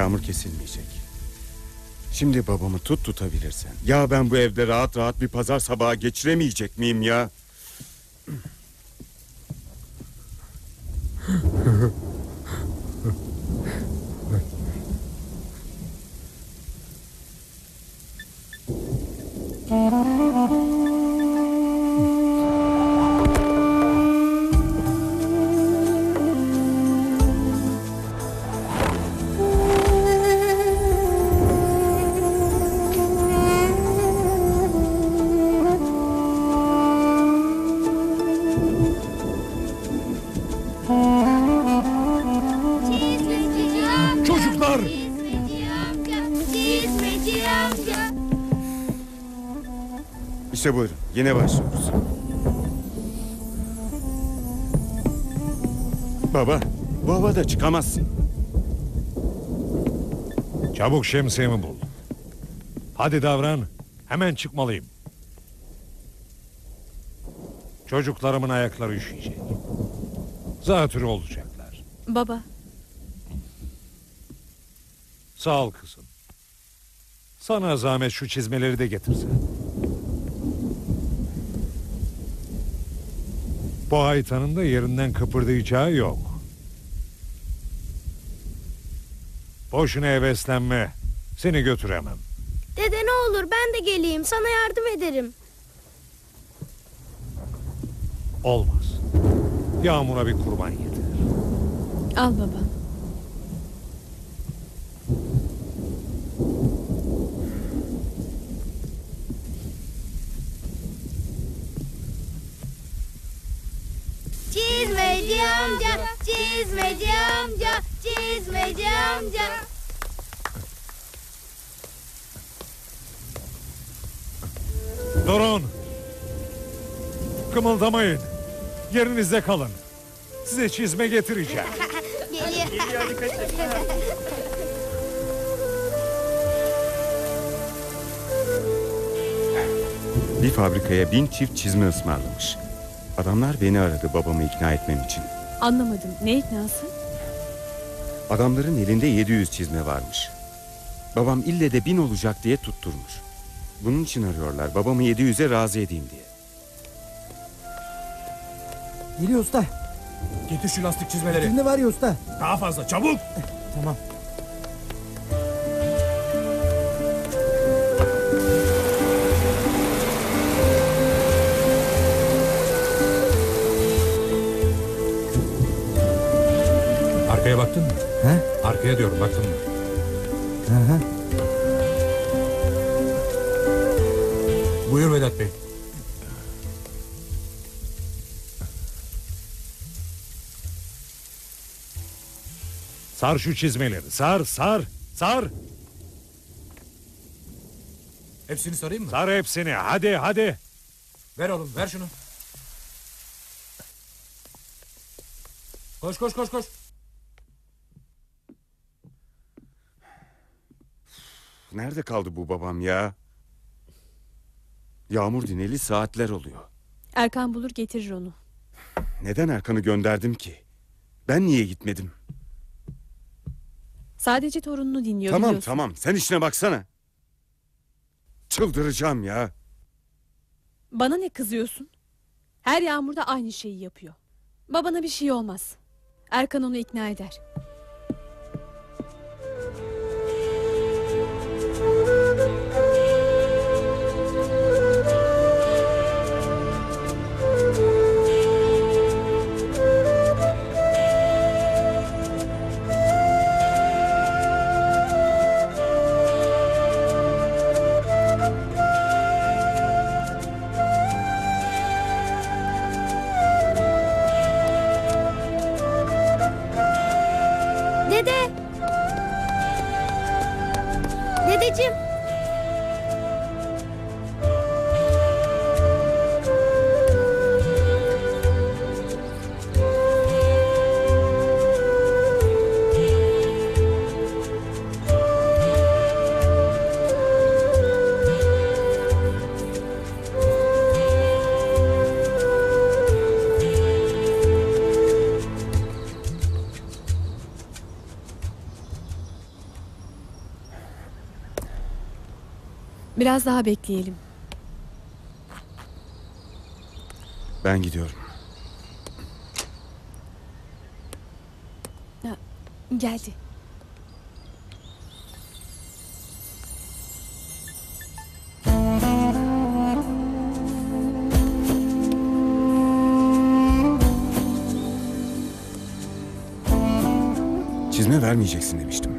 Yağmur kesilmeyecek. Şimdi babamı tut tutabilirsen. Ya ben bu evde rahat rahat bir pazar sabahı geçiremeyecek miyim ya? Çabuk şemsiyemi bul. Hadi davran. Hemen çıkmalıyım. Çocuklarımın ayakları üşüyecek. Zatürre olacaklar. Baba, Sağ ol kızım. Sana zahmet şu çizmeleri de getirsen. Bu haytanın da yerinden kıpırdayacağı yok. Boşuna heveslenme. Seni götüremem. Dede ne olur ben de geleyim sana yardım ederim. Olmaz. Yağmur'a bir kurban getir. al baba. Çizmeci amca, çizmeci amca, çizmeci amca. Kımıldamayın. Yerinizde kalın. Size çizme getireceğim. Geliyor. Bir fabrikaya bin çift çizme ısmarlamış. Adamlar beni aradı babamı ikna etmem için. Anlamadım. Ne iknası? Adamların elinde 700 çizme varmış. Babam ille de bin olacak diye tutturmuş. Bunun için arıyorlar babamı 700'e razı edeyim diye. Geliyor usta. Getir şu lastik çizmeleri. Şimdi var ya usta. Daha fazla çabuk. Tamam. Arkaya baktın mı? He? Arkaya diyorum baktın mı? Hı hı. Buyur Vedat Bey. Sar şu çizmeleri. Sar, sar, sar. Hepsini sarayım mı? Sar hepsini. Hadi, hadi. Ver oğlum ver şunu. Koş koş koş koş. Nerede kaldı bu babam ya? Yağmur dineli saatler oluyor. Erkan bulur getirir onu. Neden Erkan'ı gönderdim ki? Ben niye gitmedim? Sadece torununu dinliyor tamam biliyorsun. tamam sen işine baksana. Çıldıracağım ya. Bana ne kızıyorsun? Her yağmurda aynı şeyi yapıyor. Babana bir şey olmaz. Erkan onu ikna eder. Biraz daha bekleyelim. Ben gidiyorum. Geldi. Çizme vermeyeceksin demiştim.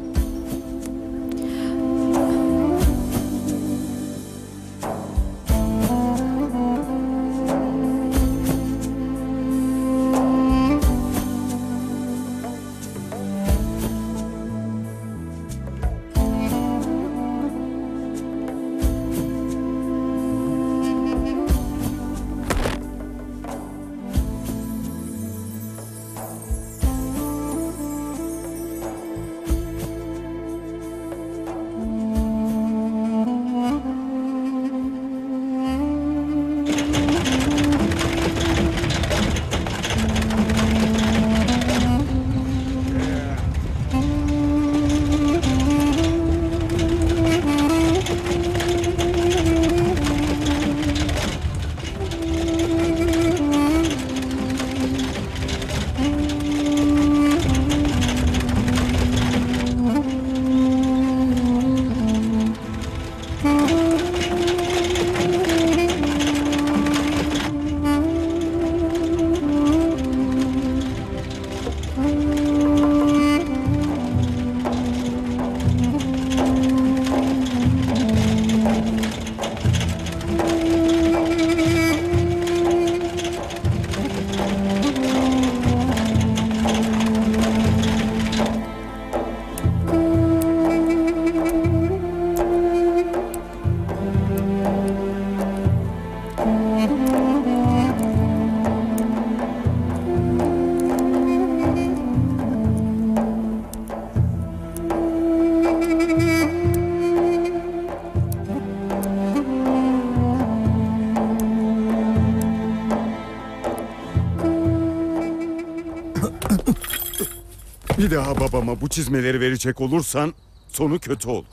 Daha babama bu çizmeleri verecek olursan sonu kötü olur.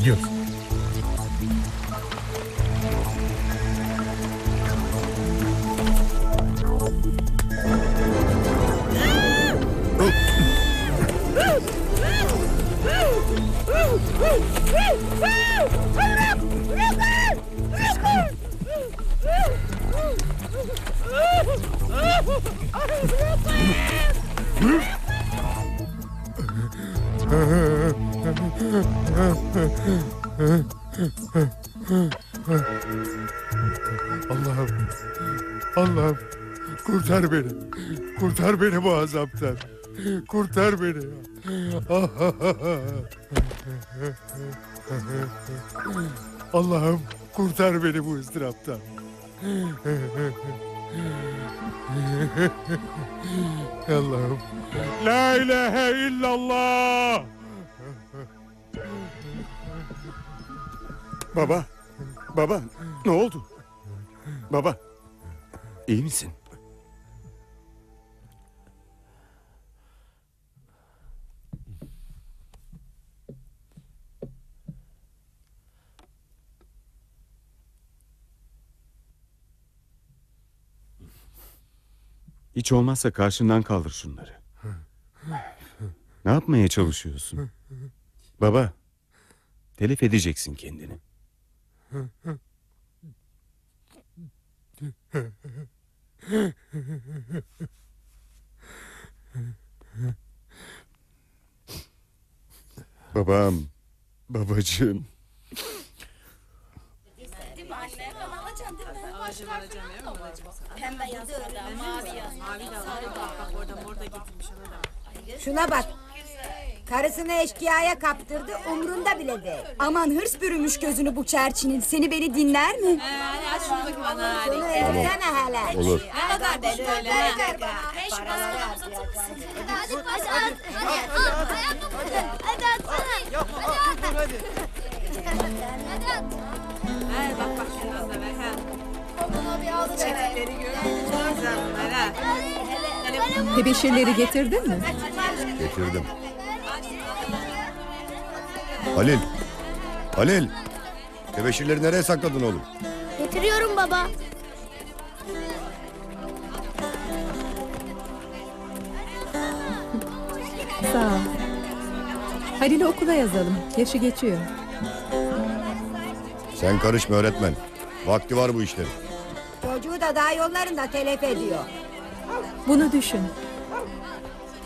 Hadi azaptan. Kurtar beni. Allah'ım kurtar beni bu ızdıraptan. Allah'ım. La ilahe illallah. Baba, baba ne oldu? Baba, iyi misin? Hiç olmazsa karşından kaldır şunları. Ne yapmaya çalışıyorsun? Baba, telef edeceksin kendini. Babam, babacığım. Şuna bak. Karısını eşkıyaya kaptırdı umrunda bile değil. Aman hırs bürümüş gözünü bu çerçinin. Seni beni dinler mi? Şunu etsene hele. Olur. Hadi hadi hadi. Hadi. Atsana. Hadi at. Ver bak bak şunu da ver Tebeşirleri getirdin mi? Getirdim. Halil. Halil. Tebeşirleri nereye sakladın oğlum? Getiriyorum baba. Sağ ol. Halil'i okula yazalım. Yaşı geçiyor. Sen karışma öğretmen. Vakti var bu işlerin. Çocuğu da daha yollarında telef ediyor. Bunu düşün.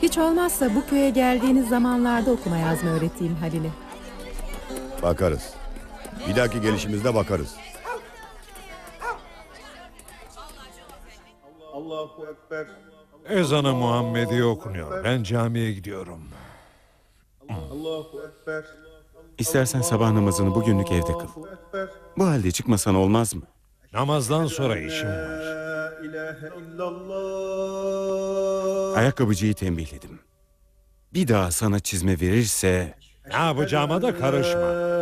Hiç olmazsa bu köye geldiğiniz zamanlarda okuma yazma öğreteyim Halil'e. Bakarız. Bir dahaki gelişimizde bakarız. Ezanı Muhammedi okunuyor. Ben camiye gidiyorum. İstersen sabah namazını bugünlük evde kıl. Bu halde çıkmasan olmaz mı? Namazdan sonra işim var. Ayakkabıcıyı tembihledim. Bir daha sana çizme verirse Ne yapacağıma da karışma.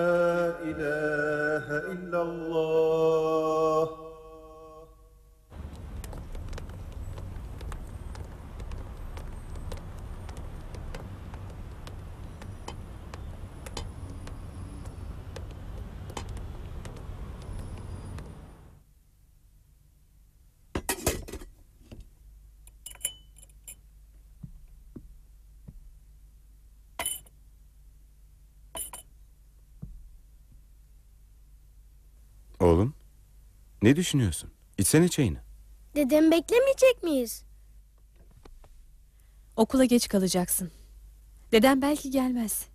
Oğlum, ne düşünüyorsun? İçsene çayını. Dedemi beklemeyecek miyiz? Okula geç kalacaksın. Dedem belki gelmez.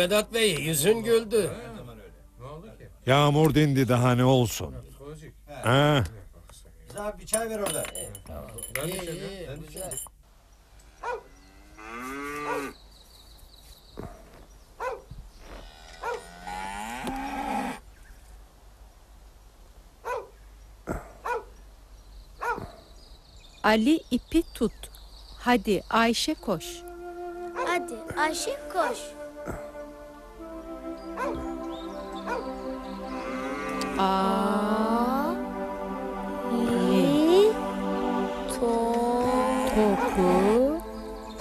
Vedat Bey? Yüzün güldü. Yağmur dindi daha ne olsun. Ha, bir çay ver orada. Ali ipi tut. Hadi Ayşe koş. Hadi Ayşe koş. A Li to topu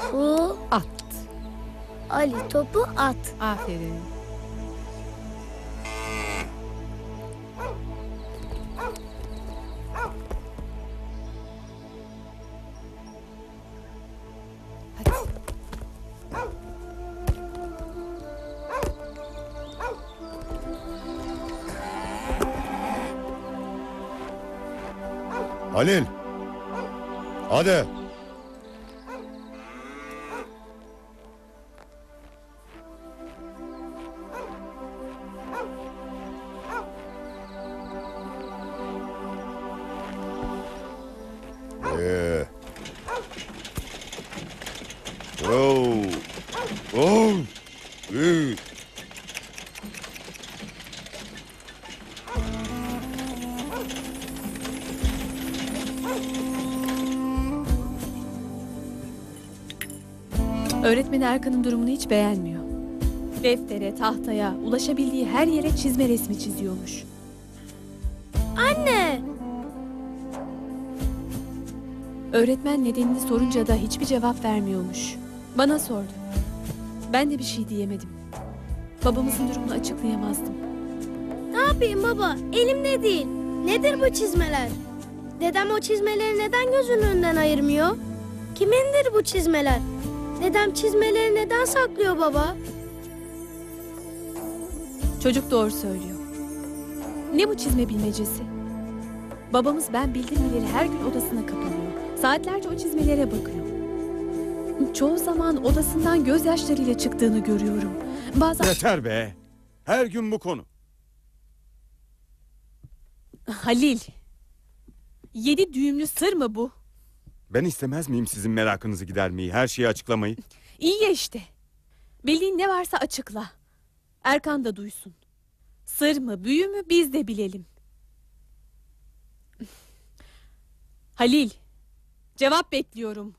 pu at. Ali topu at. Aferin. Halil. Hadi. Ee. Öğretmeni Erkan'ın durumunu hiç beğenmiyor. Deftere, tahtaya, ulaşabildiği her yere çizme resmi çiziyormuş. Anne. Öğretmen nedenini sorunca da hiçbir cevap vermiyormuş. Bana sordu. Ben de bir şey diyemedim. Babamızın durumunu açıklayamazdım. Ne yapayım baba? Elimde değil. Nedir bu çizmeler? Dedem o çizmeleri neden gözünün önünden ayırmıyor? Kimindir bu çizmeler? Dedem çizmeleri neden saklıyor baba? Çocuk doğru söylüyor. Ne bu çizme bilmecesi? Babamız ben bildim bileli her gün odasına kapanıyor. Saatlerce o çizmelere bakıyor. Çoğu zaman odasından gözyaşlarıyla çıktığını görüyorum. Bazen... Yeter be. Her gün bu konu. Halil. Yedi düğümlü sır mı bu? Ben istemez miyim sizin merakınızı gidermeyi, her şeyi açıklamayı? İyi ya işte. Bildiğin ne varsa açıkla. Erkan da duysun. Sır mı, büyü mü biz de bilelim. Halil, cevap bekliyorum.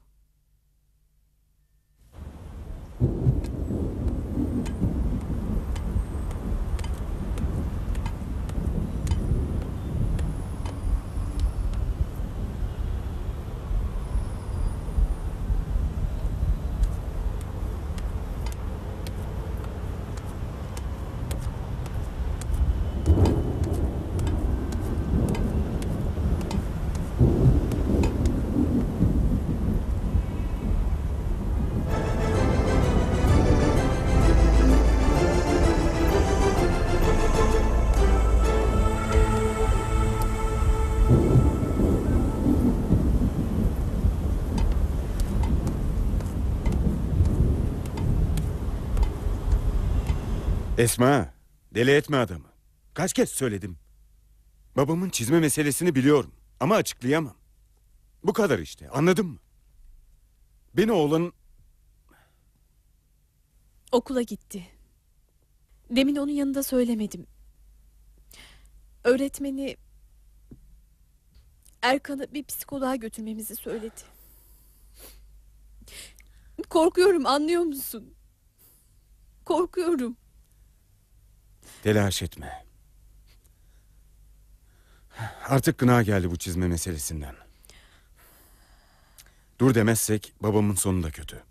Esma, deli etme adamı. Kaç kez söyledim. Babamın çizme meselesini biliyorum ama açıklayamam. Bu kadar işte, anladın mı? Beni oğlanın... Okula gitti. Demin onun yanında söylemedim. Öğretmeni Erkan'ı bir psikoloğa götürmemizi söyledi. Korkuyorum anlıyor musun? Korkuyorum. Telaş etme. Artık gına geldi bu çizme meselesinden. Dur demezsek babamın sonu da kötü.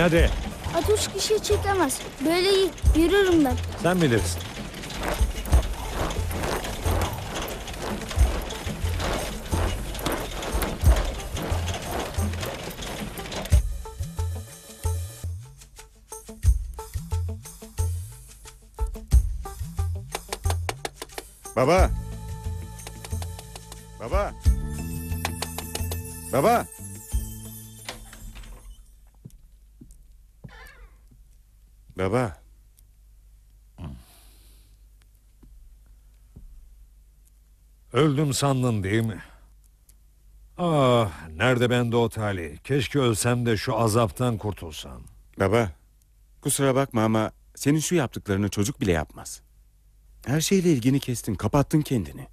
Hadi. At üç kişi çekemez. Böyle. Yürürüm ben. Sen bilirsin. Baba. Öldüm sandın değil mi? Ah, nerede bende o talih? Keşke ölsem de şu azaptan kurtulsam. Baba. Kusura bakma ama senin şu yaptıklarını çocuk bile yapmaz. Her şeyle ilgini kestin, kapattın kendini.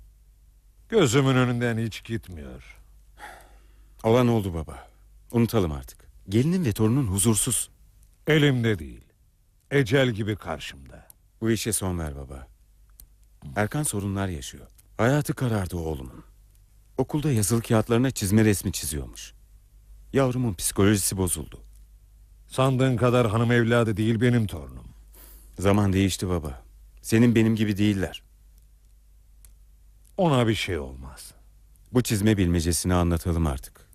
Gözümün önünden hiç gitmiyor. Olan oldu baba. Unutalım artık. Gelinin ve torunun huzursuz. Elimde değil. Ecel gibi karşımda. Bu işe son ver baba. Erkan sorunlar yaşıyor. Hayatı karardı oğlumun. Okulda yazılı kağıtlarına çizme resmi çiziyormuş. Yavrumun psikolojisi bozuldu. Sandığın kadar hanım evladı değil benim torunum. Zaman değişti baba. Senin benim gibi değiller. Ona bir şey olmaz. Bu çizme bilmecesini anlatalım artık.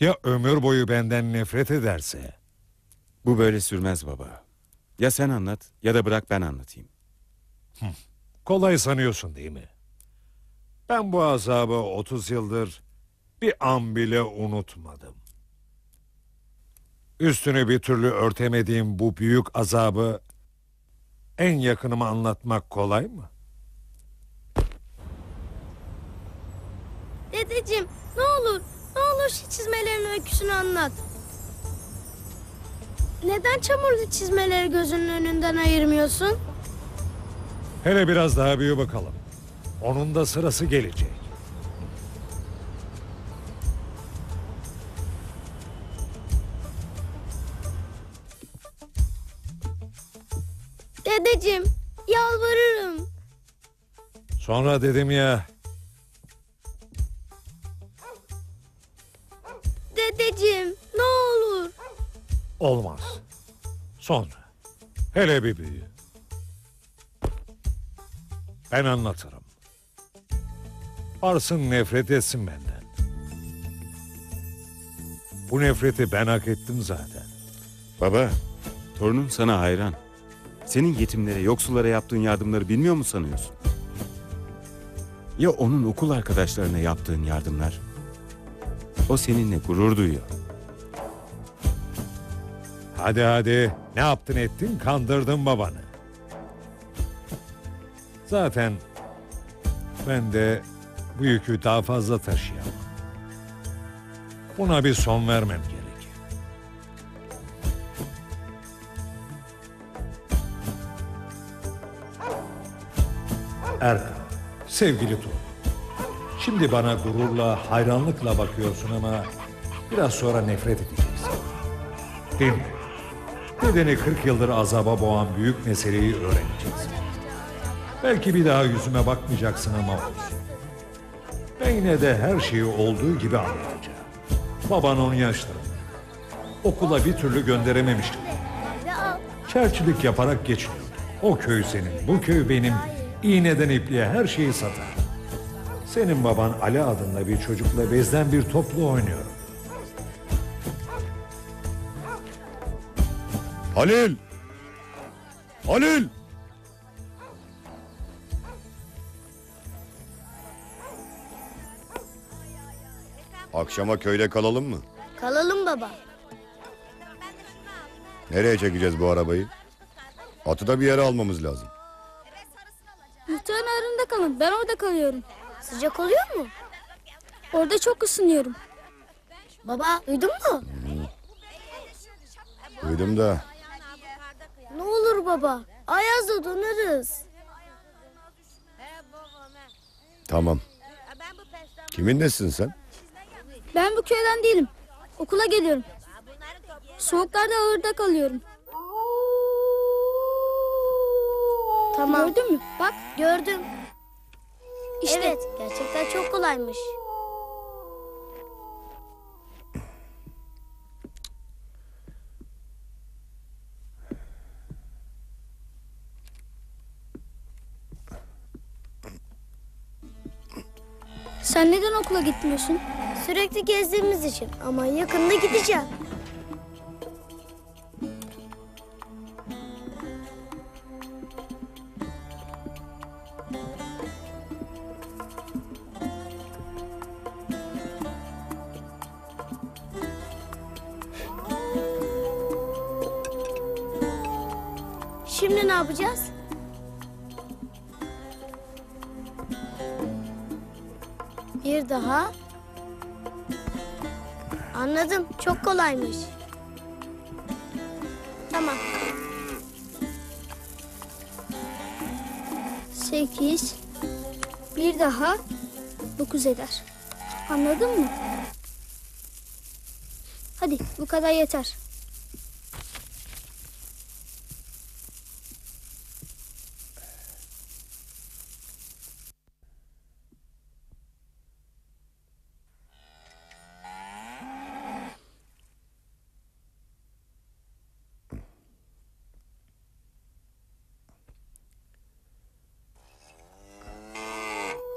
Ya ömür boyu benden nefret ederse? Bu böyle sürmez baba. Ya sen anlat ya da bırak ben anlatayım. Kolay sanıyorsun değil mi? Ben bu azabı 30 yıldır bir an bile unutmadım. Üstünü bir türlü örtemediğim bu büyük azabı en yakınıma anlatmak kolay mı? Dedeciğim ne olur. Ne olur şu çizmelerin öyküsünü anlat. Neden çamurlu çizmeleri gözünün önünden ayırmıyorsun? Hele biraz daha büyü bakalım. Onun da sırası gelecek. Dedeciğim yalvarırım. Sonra dedim ya Dedeciğim ne olur. olmaz. Sonra. Hele bir büyü. Ben anlatırım. Varsın nefret etsin benden. Bu nefreti ben hak ettim zaten. Baba, torunun sana hayran. Senin yetimlere, yoksullara yaptığın yardımları bilmiyor mu sanıyorsun? Ya onun okul arkadaşlarına yaptığın yardımlar? O seninle gurur duyuyor. Hadi hadi ne yaptın ettin kandırdın babanı. Zaten ben de bu yükü daha fazla taşıyamam. Buna bir son vermem gerek. Erkan, sevgili Tuğ. Şimdi bana gururla, hayranlıkla bakıyorsun ama biraz sonra nefret edeceksin. Değil mi? Nedeni 40 yıldır azaba boğan büyük meseleyi öğreneceksin. Belki bir daha yüzüme bakmayacaksın ama olsun. Yine de her şeyi olduğu gibi anlatacağım. Baban on yaşlarında. Okula bir türlü gönderememiştim. Çerçilik yaparak geçiniyordu. O köy senin, bu köy benim. İğneden ipliğe her şeyi satar. Senin baban Ali adında bir çocukla bezden bir toplu oynuyor. Halil! Halil! Akşama köyde kalalım mı? Kalalım baba. Nereye çekeceğiz bu arabayı? Atı da bir yere almamız lazım. Muhtarın ağrında kalın. Ben orada kalıyorum. Sıcak oluyor mu? Orada çok ısınıyorum. Baba duydun mu? Duydum da Ne olur baba. Ayaz'da donarız. tamam. Kimin nesin sen? Ben bu köyden değilim. Okula geliyorum. Soğuklarda ağırda kalıyorum. Tamam. Gördün mü? Bak. Gördüm. İşte. Evet, gerçekten çok kolaymış. Sen neden okula gitmiyorsun? Sürekli gezdiğimiz için ama yakında gideceğim. Kolaymış. Tamam. Sekiz. Bir daha. Dokuz eder. Anladın mı? Hadi bu kadar yeter.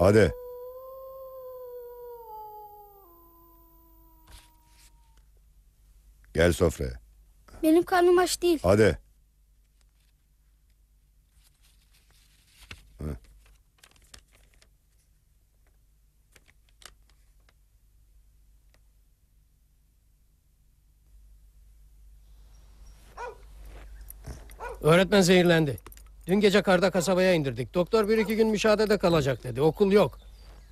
Hadi. Gel sofraya. Benim karnım aç değil. Hadi. Öğretmen zehirlendi. Dün gece karda kasabaya indirdik. Doktor bir iki gün müşahedede kalacak dedi. Okul yok.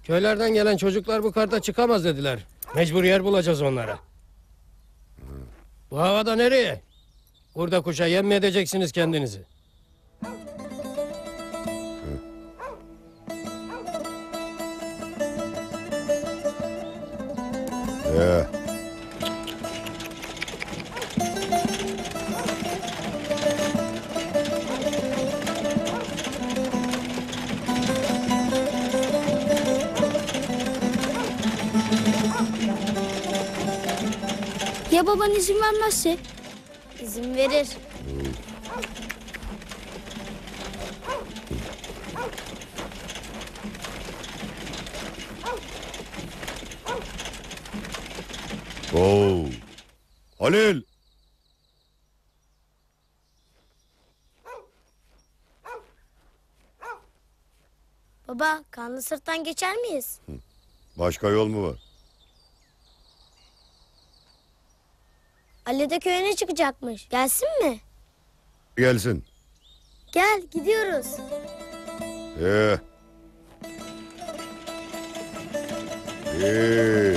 Köylerden gelen çocuklar bu karda çıkamaz dediler. Mecbur yer bulacağız onlara. Bu havada nereye? Burada kuşa yem mi edeceksiniz kendinizi? Ye. Baban izin vermezse? İzin verir. Oo. Halil. Baba kanlı sırttan geçer miyiz? Başka yol mu var? Ali de köyüne çıkacakmış. Gelsin mi? Gelsin. Gel gidiyoruz. Ye. Ye.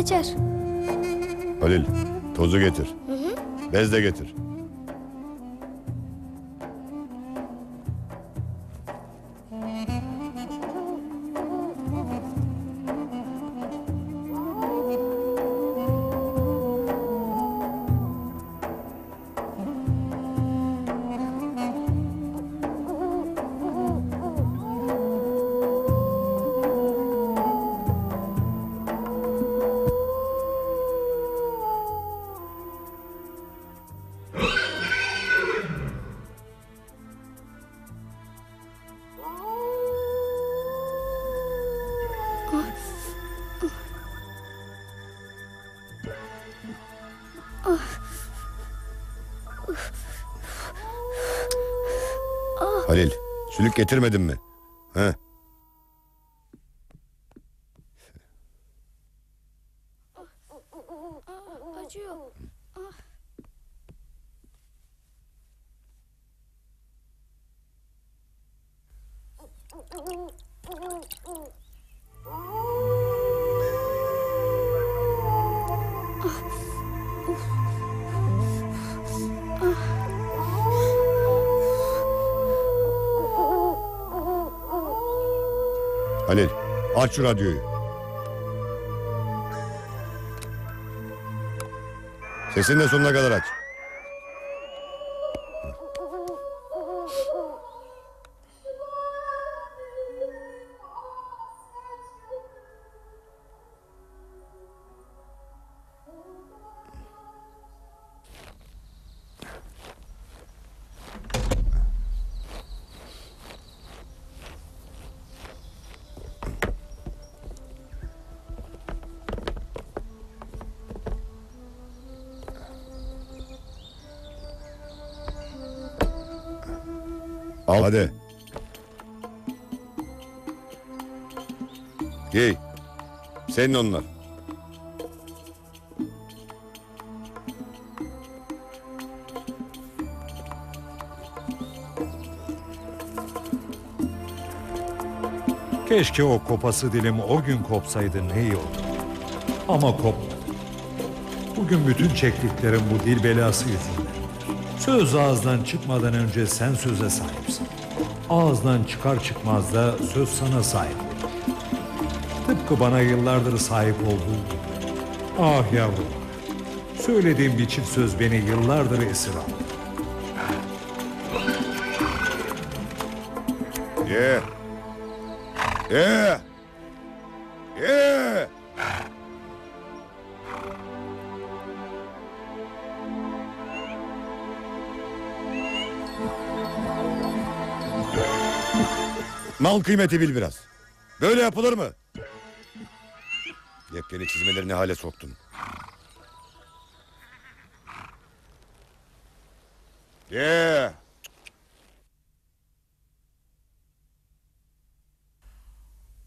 geçer. Halil tozu getir. Hı hı. Bez de getir. Halil sülük getirmedin mi? He? Aç şu radyoyu. Sesini de sonuna kadar aç. Senin onlar. Keşke o kopası dilim o gün kopsaydı ne iyi oldu. Ama kopmadı. Bugün bütün çektiklerim bu dil belası yüzünden. Söz ağızdan çıkmadan önce sen söze sahipsin. Ağızdan çıkar çıkmaz da söz sana sahip. Tıpkı bana yıllardır sahip olduğu gibi. Ah yavrum. Söylediğim bir çift söz beni yıllardır esir aldı. Ye. Ye. Ye. Mal kıymeti bil biraz. Böyle yapılır mı? Yepyeni çizmeleri ne hale soktun? Ye.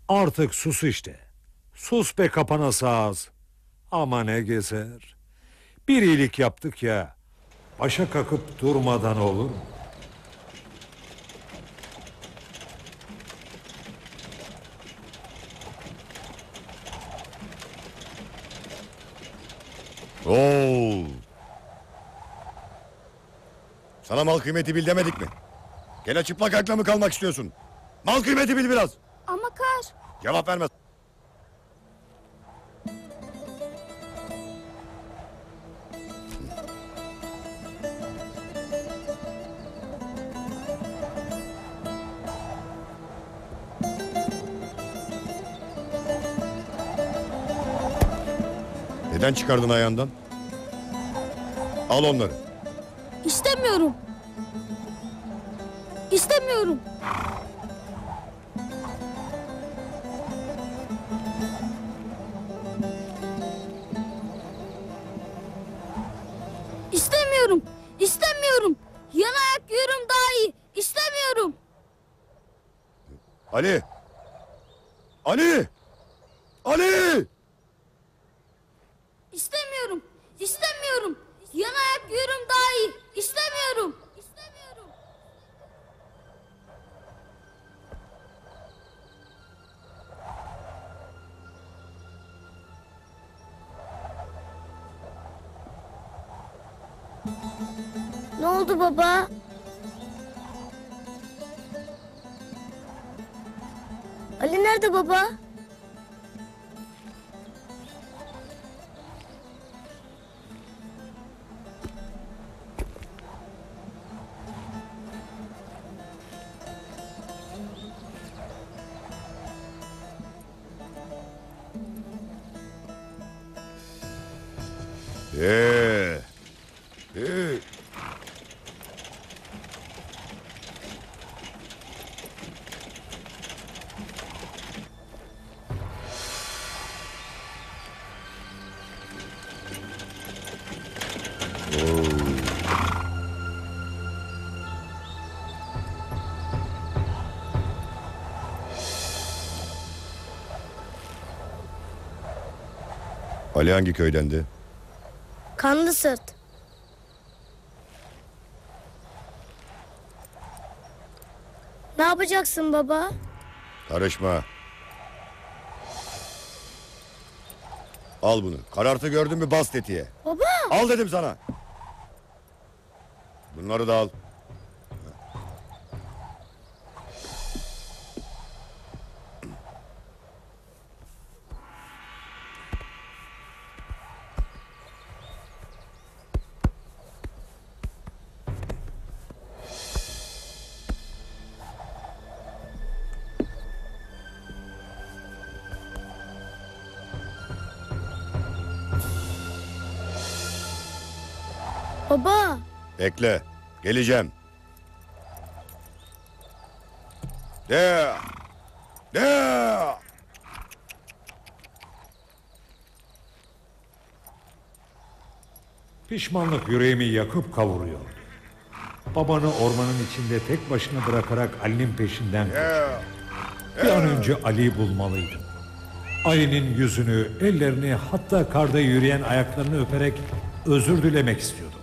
Artık sus işte. Sus be kapanası ağız. Ama ne gezer. Bir iyilik yaptık ya. Başa kakıp durmadan olur mu? Oo. Sana mal kıymeti bil demedik mi? Gene çıplak ayakla mı kalmak istiyorsun? Mal kıymeti bil biraz. Ama kar. Cevap verme. Neden çıkardın ayağından? Al onları. İstemiyorum. İstemiyorum. İstemiyorum. İstemiyorum. Yan ayak yürüm daha iyi. İstemiyorum. Ali! Ali! Ali! İstemiyorum. Yan ayak yürüm daha iyi. İstemiyorum. İstemiyorum. Ne oldu baba? Ali nerede baba? Ali hangi köydendi? Kanlı sırt. Ne yapacaksın baba? Karışma. Al bunu. Karartı gördün mü bas tetiğe. Baba! Al dedim sana. Bunları da al. Baba! Bekle. Geleceğim. De. De. Pişmanlık yüreğimi yakıp kavuruyor. Babanı ormanın içinde tek başına bırakarak Ali'nin peşinden koştum. Bir an önce Ali'yi bulmalıydım. Ali'nin yüzünü, ellerini hatta karda yürüyen ayaklarını öperek özür dilemek istiyordum.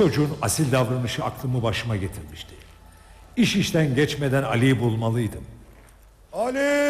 Çocuğun asil davranışı aklımı başıma getirmişti. İş işten geçmeden Ali'yi bulmalıydım. Ali!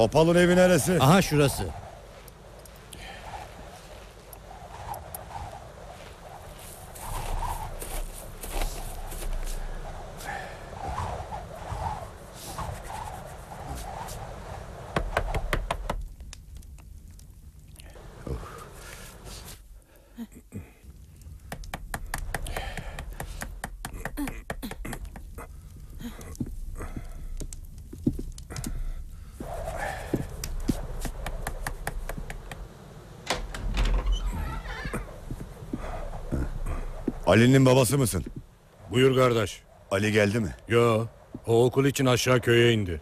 Topal'ın evi neresi? Aha şurası. Ali'nin babası mısın? Buyur kardeş. Ali geldi mi? Yo, o okul için aşağı köye indi.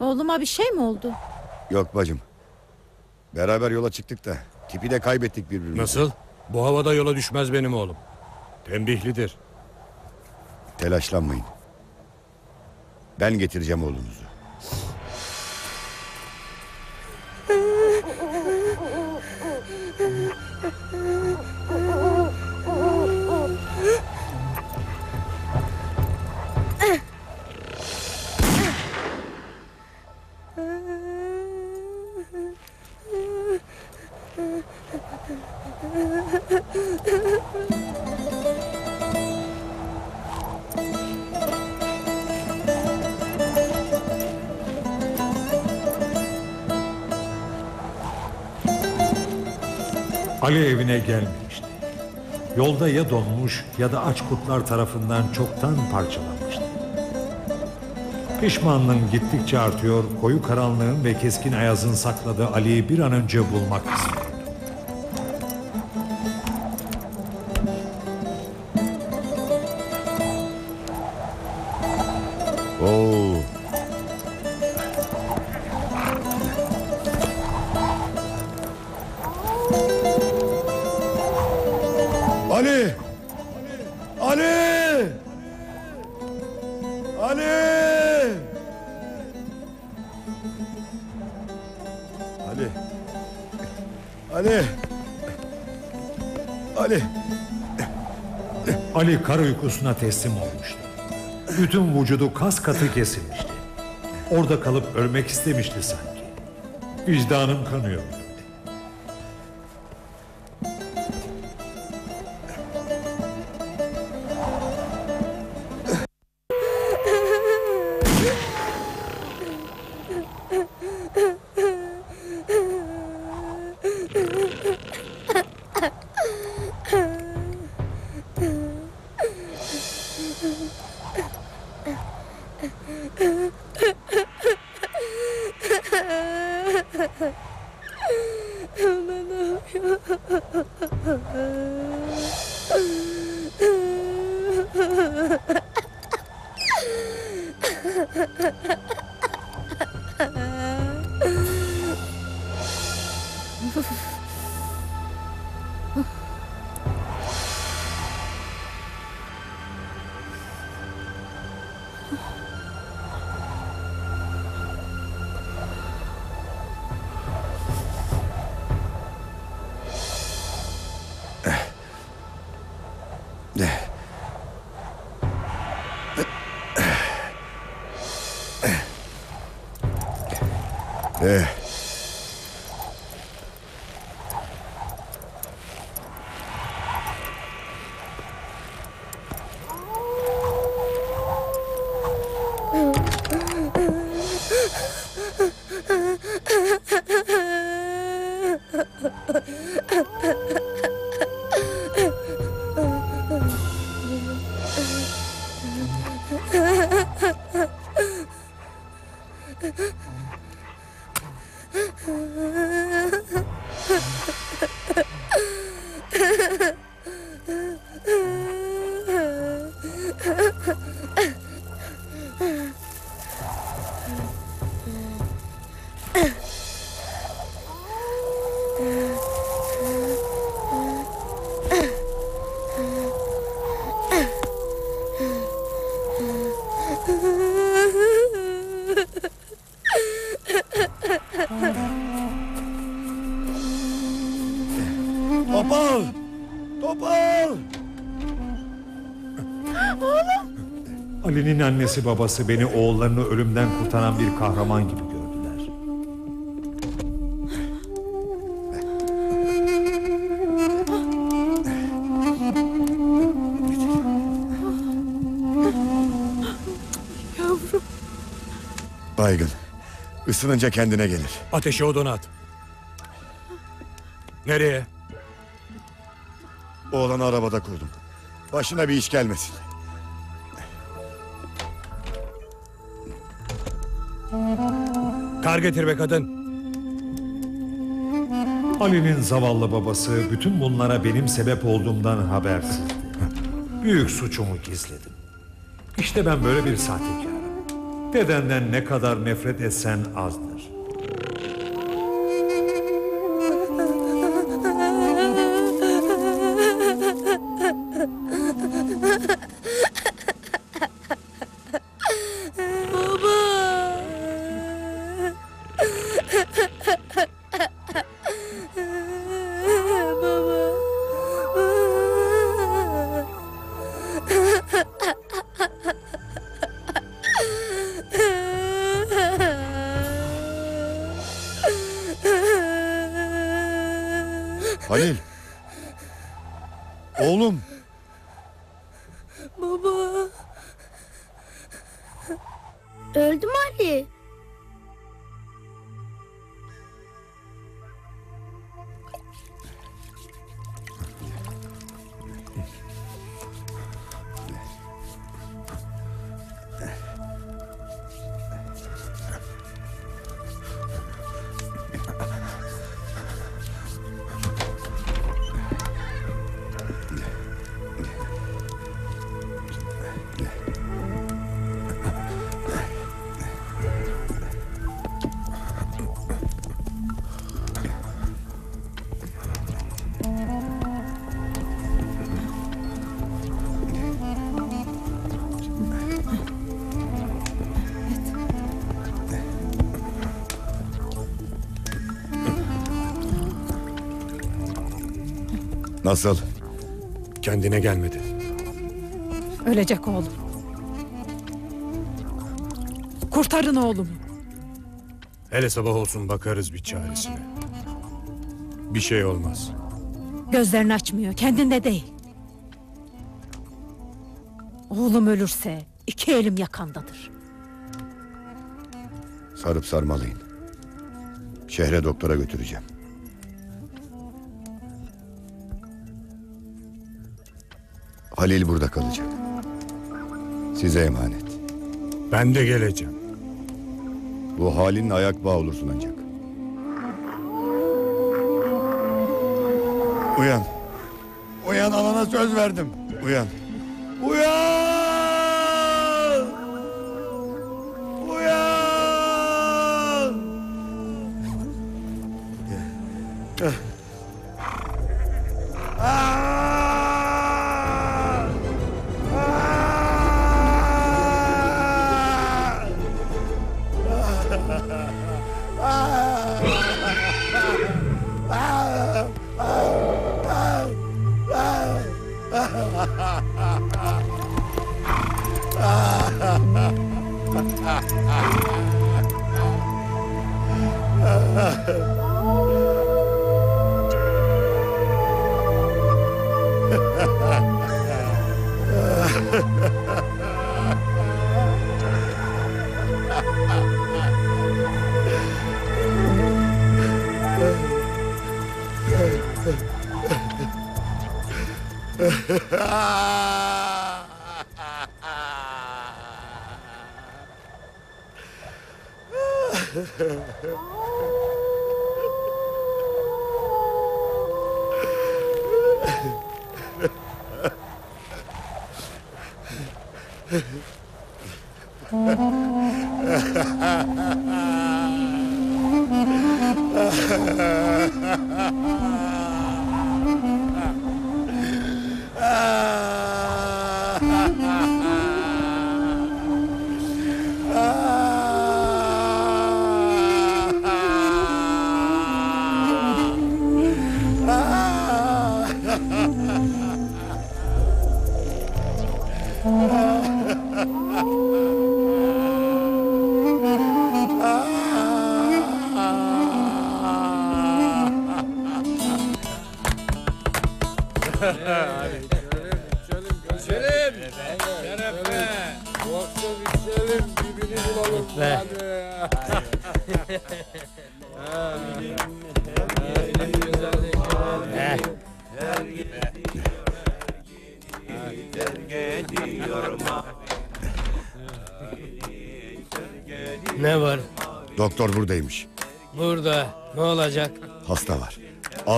Oğluma bir şey mi oldu? Yok bacım. Beraber yola çıktık da tipi de kaybettik birbirimizi. Nasıl? Bu havada yola düşmez benim oğlum. Tembihlidir. Telaşlanmayın. Ben getireceğim oğlunuzu. Yolda ya donmuş ya da aç kurtlar tarafından çoktan parçalanmıştı. Pişmanlığın gittikçe artıyor, koyu karanlığın ve keskin ayazın sakladığı Ali'yi bir an önce bulmak istiyordu. Kar uykusuna teslim olmuştu. Bütün vücudu kas katı kesilmişti. Orada kalıp ölmek istemişti sanki. Vicdanım kanıyor. Topal! Topal! Ali'nin annesi babası beni oğullarını ölümden kurtaran bir kahraman gibi gördüler. Baygın. Isınınca kendine gelir. Ateşi odana at. Nereye? Oğlanı arabada kurdum. Başına bir iş gelmesin. Kar getir be kadın. Ali'nin zavallı babası bütün bunlara benim sebep olduğumdan habersizdi. Büyük suçumu gizledim. İşte ben böyle bir sahtekarım. Dedenden ne kadar nefret etsen azdır. Nasıl? Kendine gelmedi. Ölecek oğlum. Kurtarın oğlumu. Hele sabah olsun bakarız bir çaresine. Bir şey olmaz. Gözlerini açmıyor, kendinde değil. Oğlum ölürse iki elim yakandadır. Sarıp sarmalayın. Şehre doktora götüreceğim. Halil burada kalacak. Size emanet. Ben de geleceğim. Bu halinle ayak bağı olursun ancak. Uyan. Uyan anana söz verdim. Uyan! Be.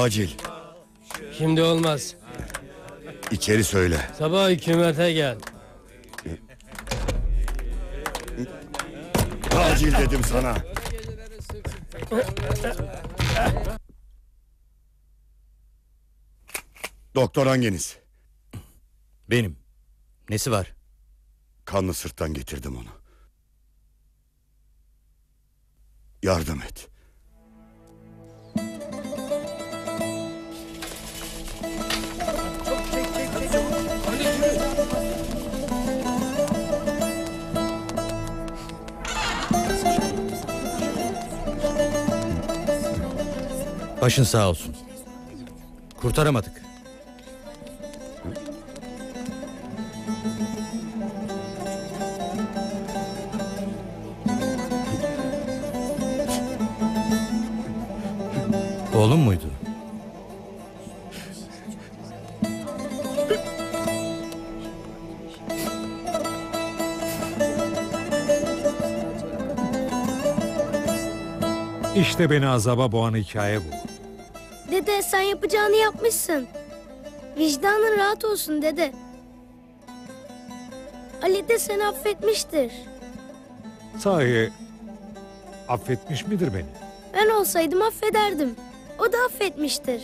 Acil. Şimdi olmaz. İçeri söyle. Sabah hükümete gel. Acil dedim sana. Doktor hanginiz? Benim. Nesi var? Kanlı sırttan getirdim onu. Yardım et. Başın sağ olsun. Kurtaramadık. Oğlum muydu? İşte beni azaba boğan hikaye bu. Dede sen yapacağını yapmışsın. Vicdanın rahat olsun dede. Ali de seni affetmiştir. Sahi affetmiş midir beni? Ben olsaydım affederdim. O da affetmiştir.